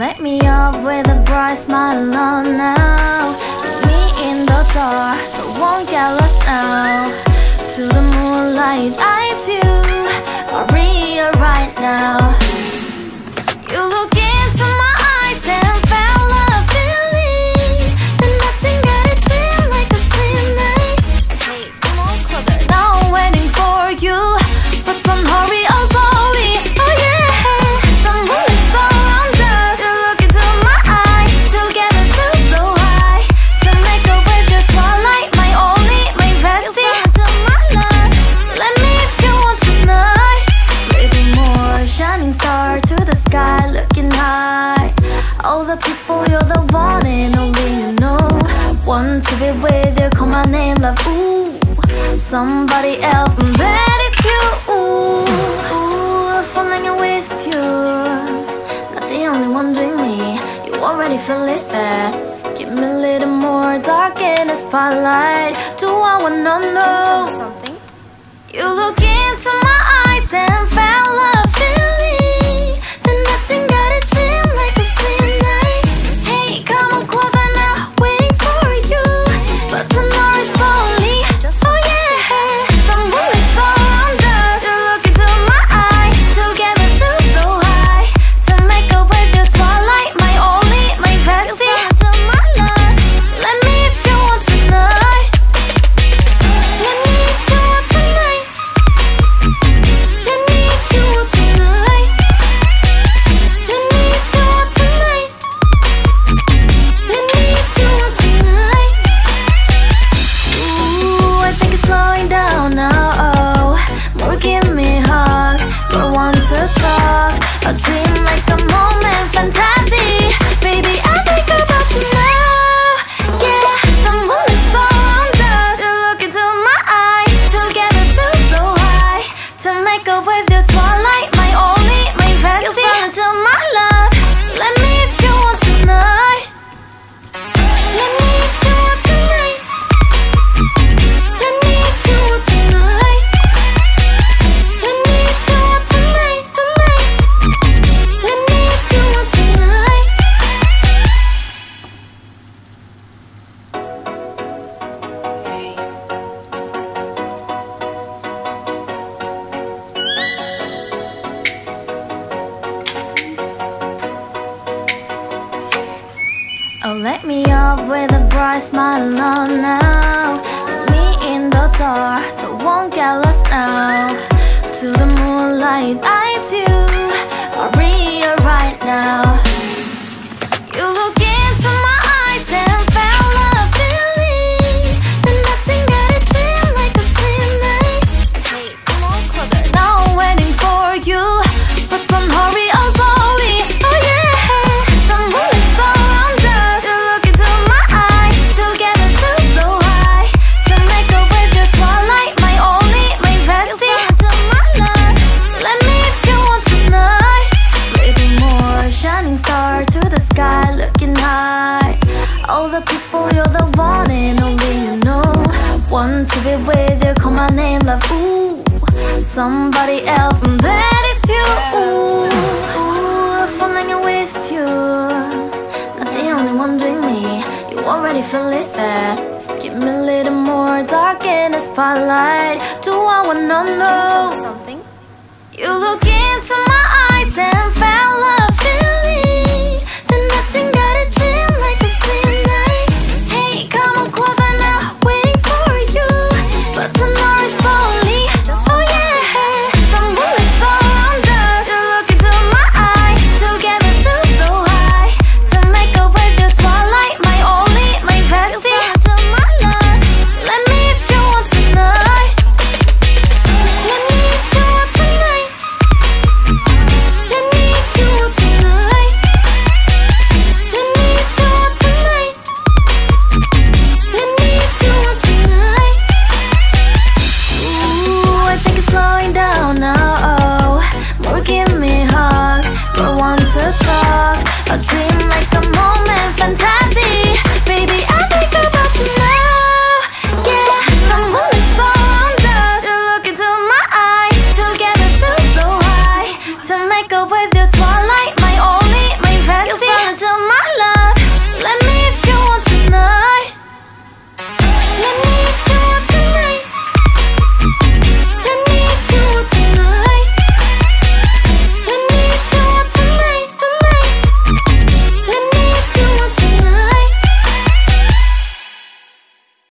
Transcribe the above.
Light me up with a bright smile oh on now Put me in the dark, so I won't get lost now. To the moonlight, I do, Maria right now. love it with you. Call my name, love, ooh Somebody else, and that is you. Ooh, ooh falling with you Not the only one doing me You already feel it there. Give me a little more dark in the spotlight. Do I wanna know? Something? You look Wake me up with a bright smile on now Put me in the dark, so won't get lost now. To the moonlight, eyes you are real right now. one to be with you. Call my name love. ooh Somebody else. And that is you. Ooh, ooh falling with you Not the only one doing me. You already feel it there. Give me a little more dark in the spotlight. Do I wanna know? A dream like a moment, fantastic.